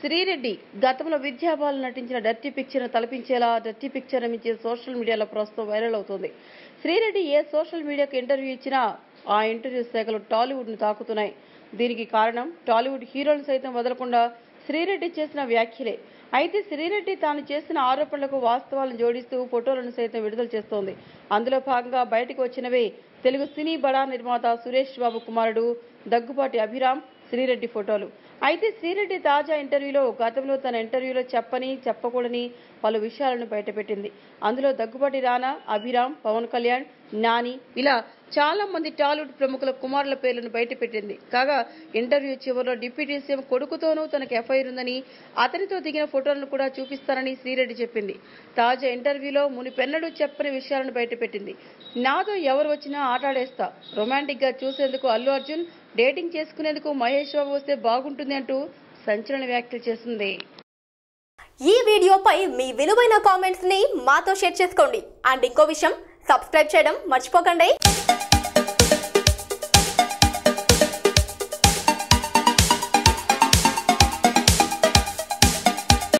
శ్రీరెడ్డి గతంలో విద్యాబాలు నటించిన dirty picture తలపించేలా డర్టీ పిక్చర్ నమ్మించే సోషల్ మీడియాలో ప్రస్తుతం వైరల్ అవుతుంది. శ్రీరెడ్డి ఏ సోషల్ మీడియాకు ఇంటర్వ్యూ ఇచ్చినా ఆ ఇంటర్వ్యూ శాఖలు టాలీవుడ్ను తాకుతున్నాయి. దీనికి కారణం టాలీవుడ్ హీరోలు సైతం వదలకుండా శ్రీరెడ్డి చేసిన వ్యాఖ్యలే. అయితే శ్రీరెడ్డి తాను చేసిన ఆరోపణలకు వాస్తవాలను జోడిస్తూ ఫోటోలను సైతం విడుదల చేస్తోంది. అందులో భాగంగా బయటకు వచ్చినవే తెలుగు సినీ బడా నిర్మాత సురేష్ బాబు కుమారుడు దగ్గుపాటి అభిరామ్ శ్రీరెడ్డి ఫోటోలు. అయితే శ్రీరెడ్డి తాజా ఇంటర్వ్యూలో గతంలో తన ఇంటర్వ్యూలో చెప్పని చెప్పకూడని పలు విషయాలను బయటపెట్టింది. అందులో దగ్గుబాటి రానా అభిరామ్ పవన్ కళ్యాణ్ నాని ఇలా చాలా మంది టాలీవుడ్ ప్రముఖుల కుమారుల పేర్లను బయటపెట్టింది. కాగా ఇంటర్వ్యూ చివరిలో డిప్యూటీ సీఎం కొడుకుతోనూ తనకు ఎఫ్ఐఆర్ ఉందని అతనితో దిగిన ఫోటోలను కూడా చూపిస్తానని శ్రీరెడ్డి చెప్పింది. తాజా ఇంటర్వ్యూలో మునిపెన్నడూ చెప్పని విషయాలను బయటపెట్టింది. నాతో ఎవరు వచ్చినా ఆటాడేస్తా. రొమాంటిక్గా చూసేందుకు అల్లు అర్జున్ డేటింగ్ చేసుకునేందుకు మహేష్ బాబు వస్తే బాగుంటుంది అంటూ సంచలన వ్యాఖ్యలు చేసింది. ఈ వీడియోపై మీ విలువైన కామెంట్స్ని మాతో షేర్ చేసుకోండి. అండ్ ఇంకో విషయం సబ్స్క్రైబ్ చేయడం మర్చిపోకండి.